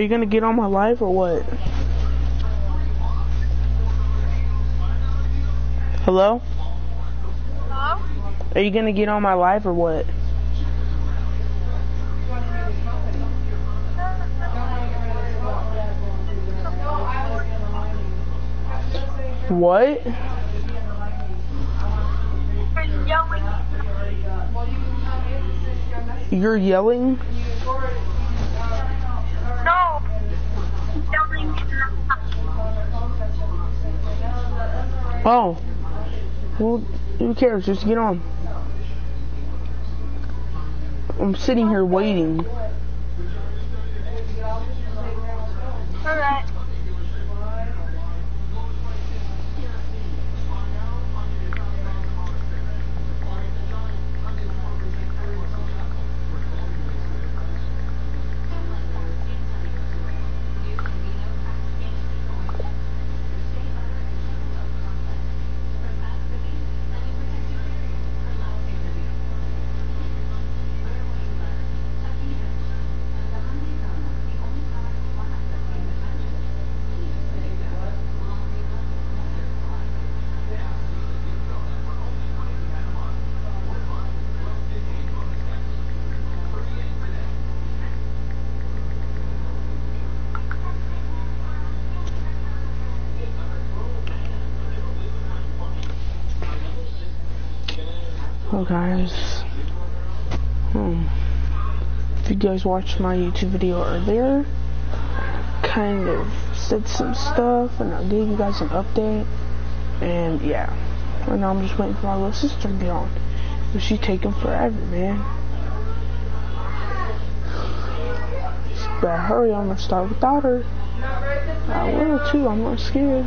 Are you gonna get on my live or what? Hello? Hello? Are you gonna get on my live or what? What? You're yelling. You're yelling? No. Oh. Well, who cares? Just get on. I'm sitting here waiting. Alright. Guys. Hmm. If you guys watched my YouTube video earlier, kind of said some stuff and I gave you guys an update. And yeah. Right now I'm just waiting for my little sister to get on. But she's taking forever, man. Better hurry, I'm gonna start without her. I will too, I'm not scared.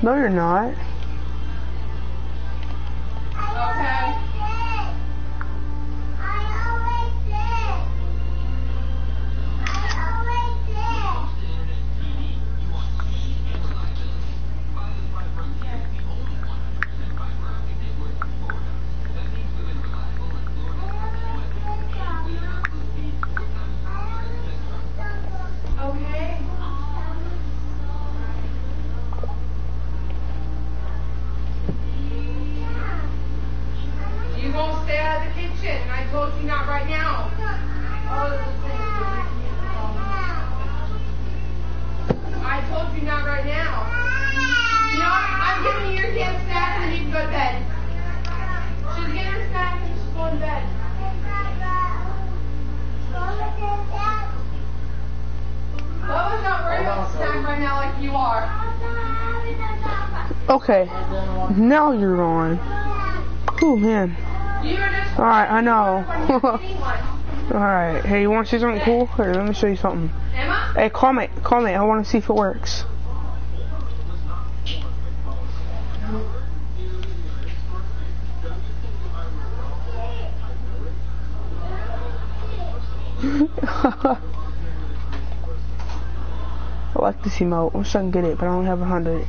No, you're not. Okay. Now you're on. Oh man. Alright, I know. Alright. Hey, you want to see something cool? Here, let me show you something. Hey, comment, comment. I want to see if it works. I like this emote. I wish I can get it, but I only have a hundred.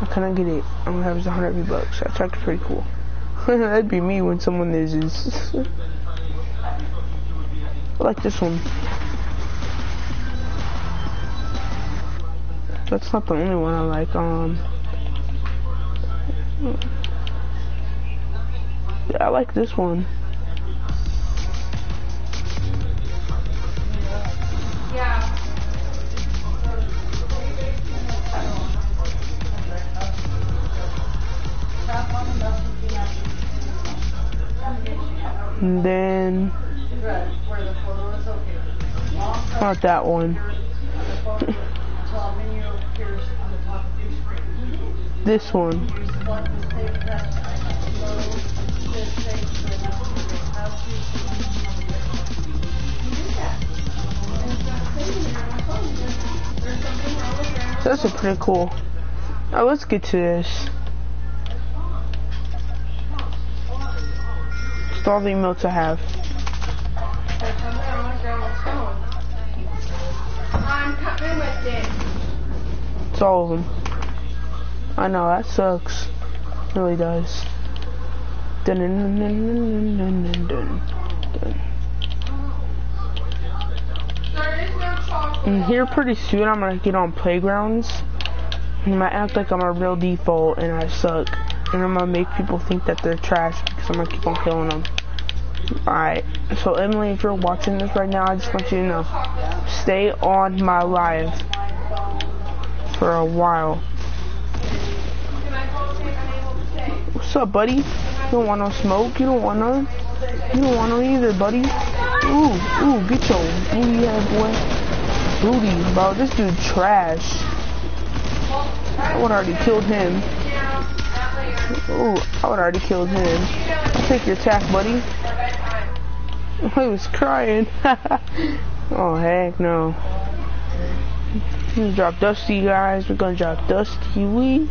I couldn't get it. I only have a hundred V-Bucks. That's actually pretty cool. That'd be me when someone is. is I like this one. That's not the only one I like. Um, yeah, I like this one. And then not that one. this one. That's a pretty cool. Now let's get to this. It's all the emotes I have. It's all of them. I know, that sucks. Really does. Dun dun dun dun dun dun dun. And here pretty soon I'm gonna get on playgrounds. And I act like I'm a real default and I suck. And I'm gonna make people think that they're trash because I'm gonna keep on killing them. Alright, so Emily, if you're watching this right now, I just want you to know, stay on my live for a while. What's up, buddy? You don't want no smoke? You don't want none? You don't want no either, buddy. Ooh, ooh, get your booty head, boy. Booty, bro. This dude trash. I would already killed him. Ooh, I would already killed him. I'll take your attack, buddy. I was crying. oh, heck no. We're gonna drop Dusty, guys. We're gonna drop Dusty. We.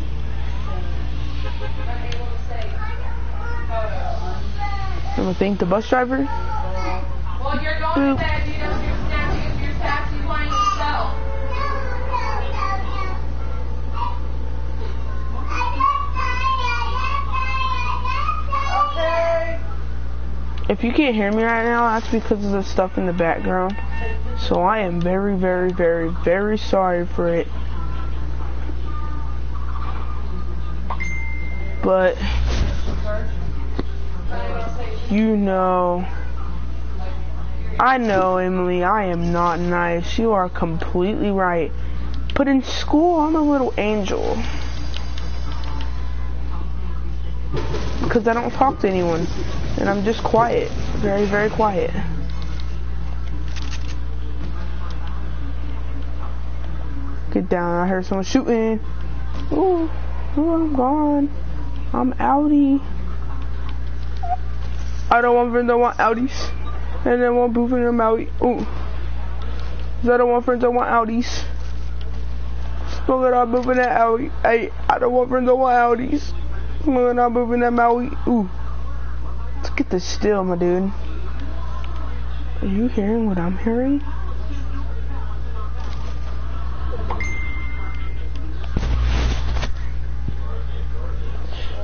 Gonna thank the bus driver. Well, If you can't hear me right now, that's because of the stuff in the background. So I am very, very, very, very sorry for it. But you know, I know, Emily, I am not nice. You are completely right. But in school, I'm a little angel. Because I don't talk to anyone. And I'm just quiet. Very, very quiet. Get down. I heard someone shooting. Ooh, ooh I'm gone. I'm outie. I don't want friends, I want outies. And then one boo friend, I'm outie. Ooh. I don't want friends, I want outies. It up, moving that outie. Hey, I don't want friends, I want outies. It up, moving that Maui. Ooh. Let's get this still, my dude. Are you hearing what I'm hearing?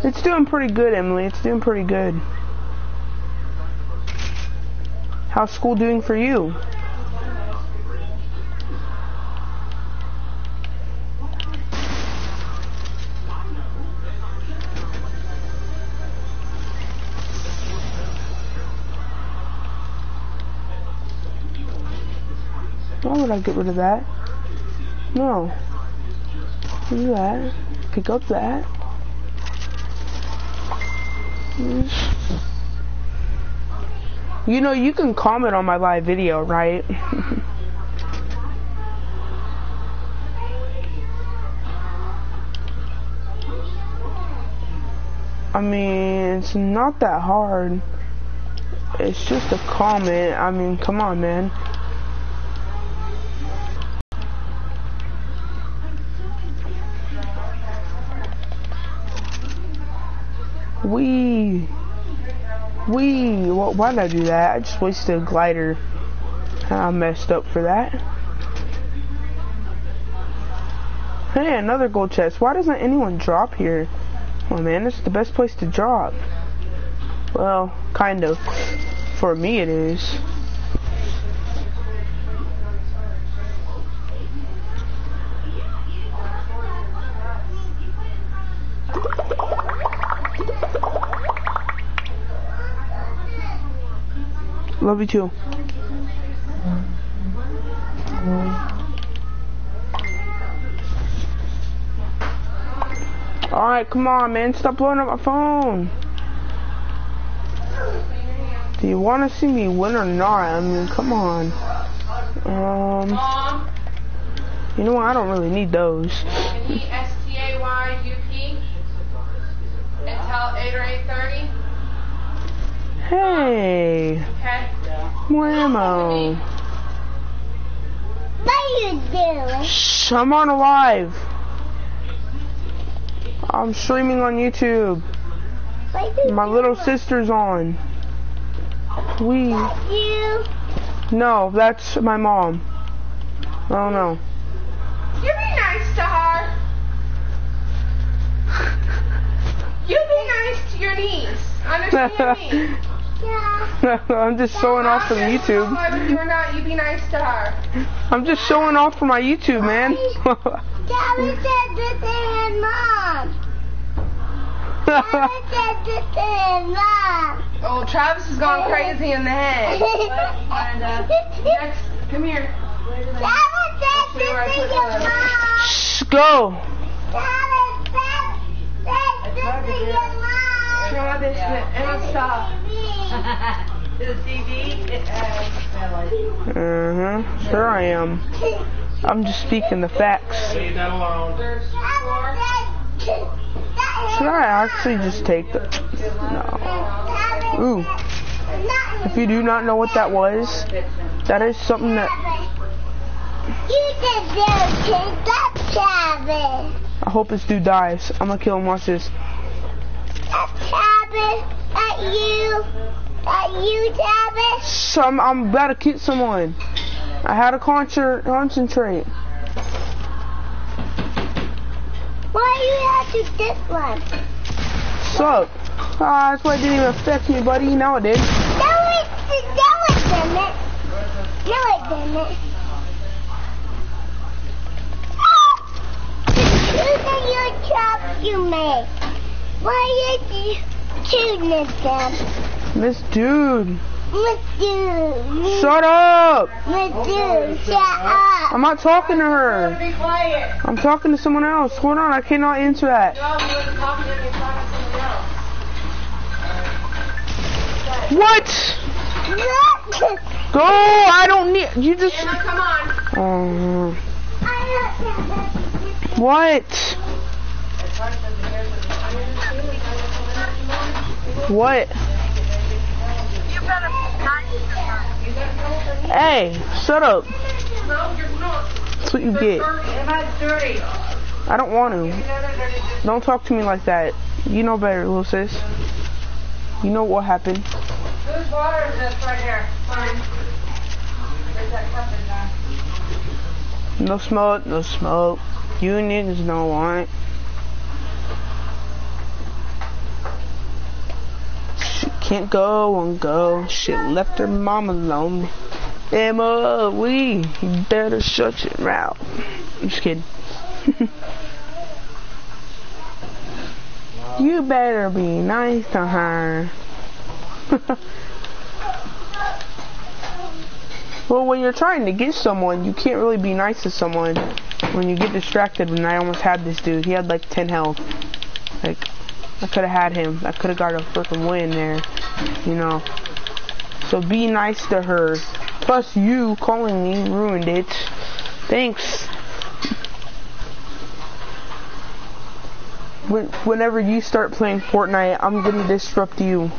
It's doing pretty good, Emily. It's doing pretty good. How's school doing for you? Would I get rid of that? No. Do that. Pick up that. You know, you can comment on my live video, right? I mean, it's not that hard. It's just a comment. I mean, come on, man. Wee. Wee. Well, why did I do that? I just wasted a glider. I messed up for that. Hey, another gold chest. Why doesn't anyone drop here? Oh man, this is the best place to drop. Well, kind of. For me it is. Love you too. Alright, come on, man. Stop blowing up my phone. Do you want to see me win or not? I mean, come on. Um, you know what? I don't really need those. can until 8 or 8.30? Hey, Okay? More ammo. What are you doing? Shh, I'm on live. I'm streaming on YouTube. You My little sister's on. We. You. No, that's my mom. I don't know. You be nice to her. You be nice to your niece. Understand me? Yeah. I'm just showing off from YouTube. Not? You be nice to her. I'm just showing off for my YouTube, man. Daddy said this and mom. oh, Travis is going crazy in the head. Uh, next, come here. Said this and mom. Shh, go. Said this and mom your mom. Show my bitch and stop. Uh huh. Sure I am. I'm just speaking the facts. Should I actually just take the? No. Ooh. If you do not know what that was, that is something that. I hope this dude dies. I'm gonna kill him. Watch this. That Travis. That you. That you, Travis. Some I'm about to kill someone. I had to concert, concentrate. Why do you have to this one? Sup? Ah, that's why it didn't even affect me, buddy. Now it did. No, it, no, it didn't. No, it didn't. Choosing your chops you make. Why are you choose them? This dude. Miss Dude. Shut up! Miss Dude, shut up. I'm not talking to her. Be quiet. I'm talking to someone else. Hold on, I cannot answer that. No, you wasn't talking to me. You're talking to somebody else. What? Go! I don't need. You just. Emma, come on. Um, what? What? You better be nice to her. Hey, shut up. No, you're not. That's what you get. I don't want to. Don't talk to me like that. You know better, little sis. You know what happened. Whose water is this right here? Fine. Where's that cup in there? No smoke, no smoke. You niggas don't want. She can't go and go. She left her mom alone. Emma, we better shut your mouth. I'm just kidding. you better be nice to her. Well, when you're trying to get someone, you can't really be nice to someone when you get distracted. And I almost had this dude. He had like 10 health. Like, I could have had him. I could have got a freaking win there, you know. So be nice to her. Plus, you calling me ruined it. Thanks. When, whenever you start playing Fortnite, I'm gonna disrupt you.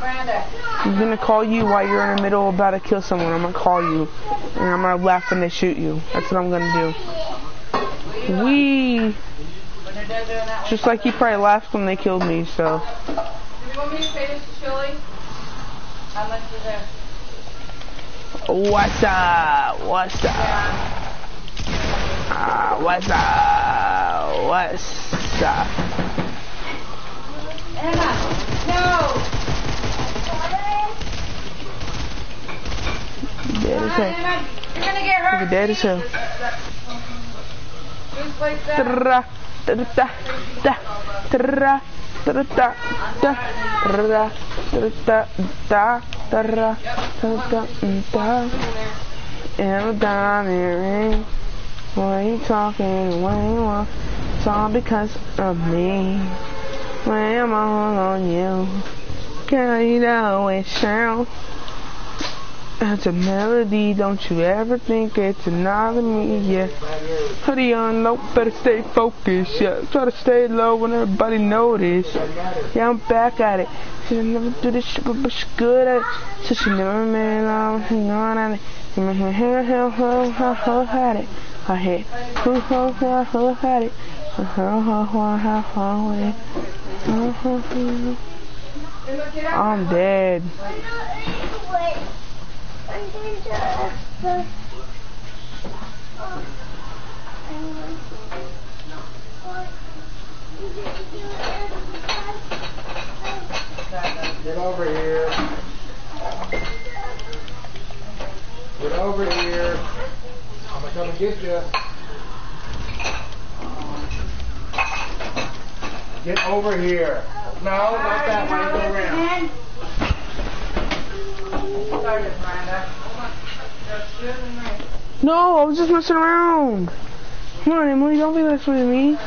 I'm gonna call you while you're in the middle about to kill someone. I'm gonna call you, and I'm gonna laugh when they shoot you. That's what I'm gonna do. We just like you probably laughed when they killed me. So Do you want me to pay this to Chili? How much is there? what's up? What's up? Ah, what's up? What's up? Emma, no! Dead as hell. You're gonna get hurt. You're dead as hell. Whose place that? Every time you ring, what you talking, what you want, it's all because of me. When I'm all on you, girl, you know it's true. It's a melody, don't you ever think it's another me, yeah. Hoodie on low, better stay focused, yeah. Try to stay low when everybody notice. Yeah, I'm back at it. She never do this shit, but, she good at it. So she never made love, hang on at it. I had, who, hell, hell, hell, had it. Hell, hell, hell, hell, had it. Look, get out. I'm dead. Get over here. Get over here. I'm gonna come and get you. Get over here. No, not that way. Go around. No, I was just messing around. Come on, Emily, don't be messing with me.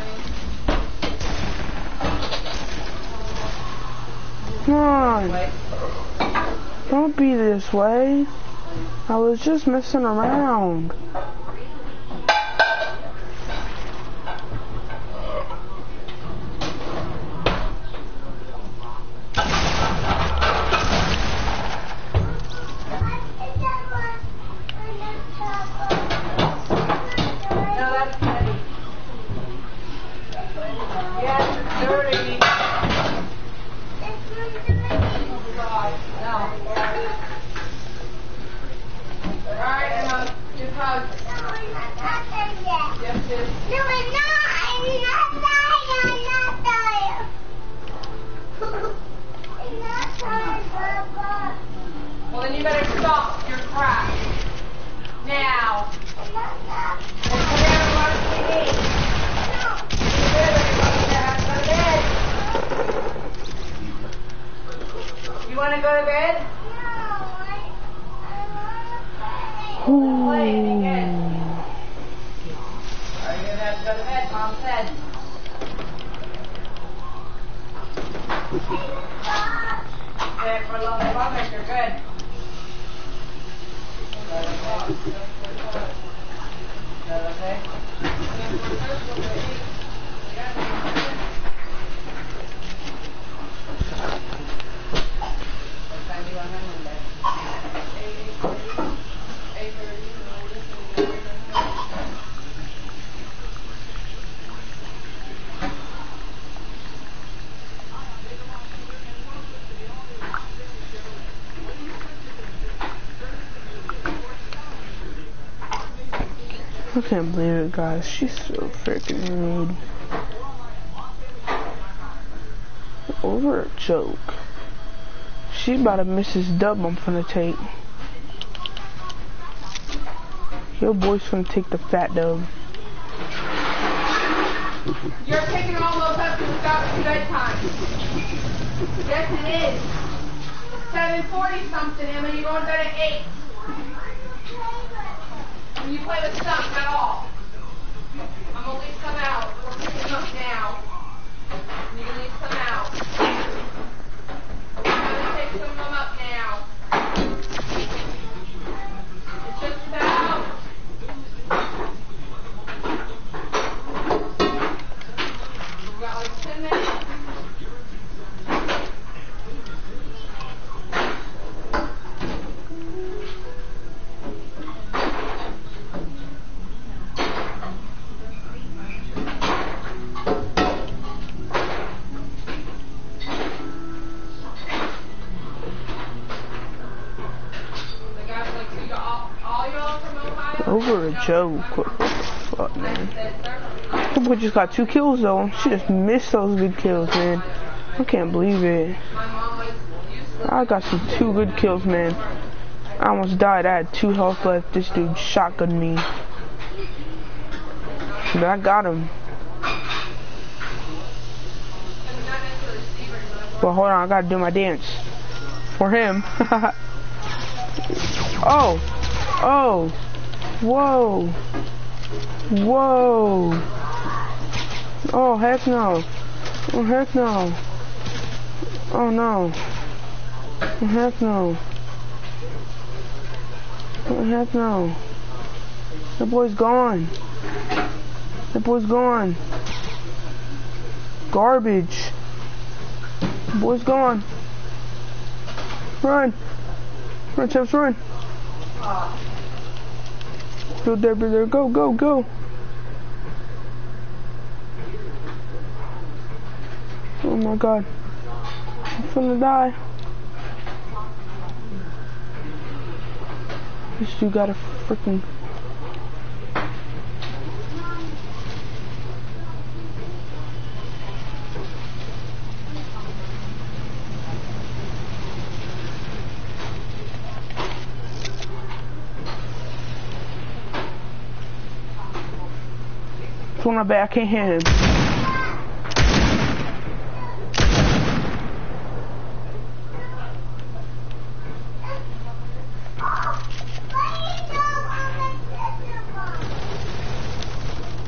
Come on. Don't be this way. I was just messing around. I can't believe it, guys. She's so freaking rude. Over a joke. She about to miss this dub I'm finna take. Your boy's finna take the fat dub. You're taking all those up stop at bedtime. Yes, it is. 740 something, Emma. You're going to bed at 8. And you play with stuff at all. I'm to leave some out. We're picking up now. You can leave some out. I'm to take some of them up now. Joke. Fuck, man? Boy just got two kills though. She just missed those good kills, man. I can't believe it. I got some two good kills, man. I almost died. I had two health left. This dude shotgunned me. But I got him. But hold on, I gotta do my dance. For him. oh! Oh! Whoa! Whoa! Oh, heck no. Oh, heck no. Oh, no. Oh, heck no. Oh, heck no. The boy's gone. The boy's gone. Garbage. The boy's gone. Run. Run, Champs, run. Go, there. Go, go, go. Oh my god. I'm finna die. Dude got a freaking. On my back, I can't hear him.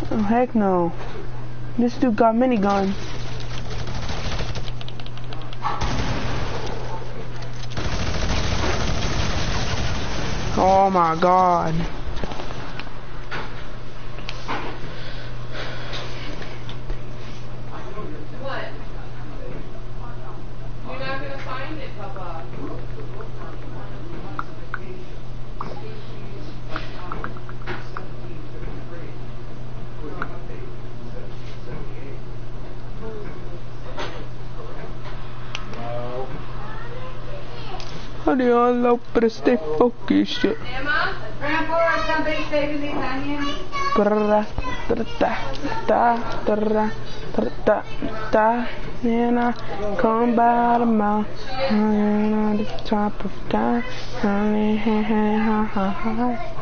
Oh, heck no. This dude got minigun. Oh my god. What? You're not gonna find it, Papa. No. Love but stay focused. yeah. And I come by the mouth, on the top of time, ha, ha, ha, ha, ha.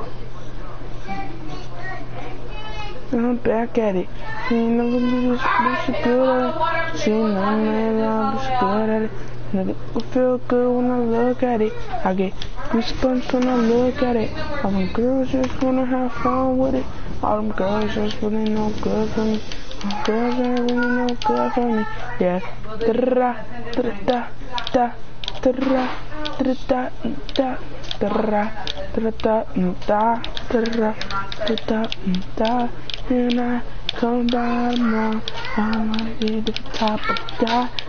I'm back at it. She never knew this, but she good at it. She good at it. It feel good when I look at it. I get goosebumps when I look at it. All them girls just wanna have fun with it. All them girls just really no good for me. All girls ain't really no good for me. Yeah. Da da da da da da da da da da da da da da da da da. and I come by now. I'm at the top of that.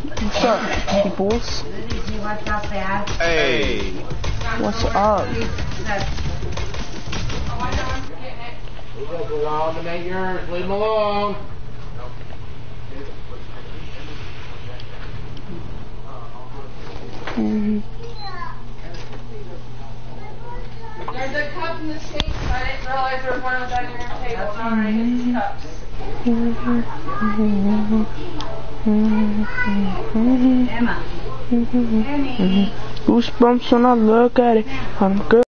What's up, peoples? Hey. What's up? Leave them alone. Mm -hmm. There's a cup in the sink, but I didn't realize there was one table. Cups. -hmm. Goosebumps when I look at it. I'm good.